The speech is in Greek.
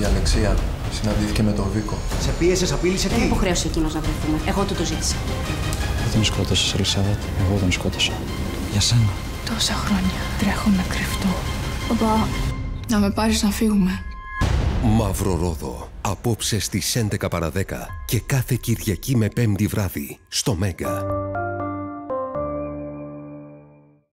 Η Αλεξία συναντήθηκε με τον Βίκο. Σε πίεσες, απείλησε Δεν υποχρέωσε εκείνος να βρεθούμε. Εγώ του το ζήτησα. Δεν τον σκότωσες, Ελισάβετ. Εγώ τον σκότωσα. Για σένα. Τόσα χρόνια τρέχω να κρυφτώ. Παπά, να με πάρεις να φύγουμε. Μαύρο Ρόδο. Απόψε στις 11 παρα 10 και κάθε Κυριακή με πέμπτη βράδυ στο Μέγκα.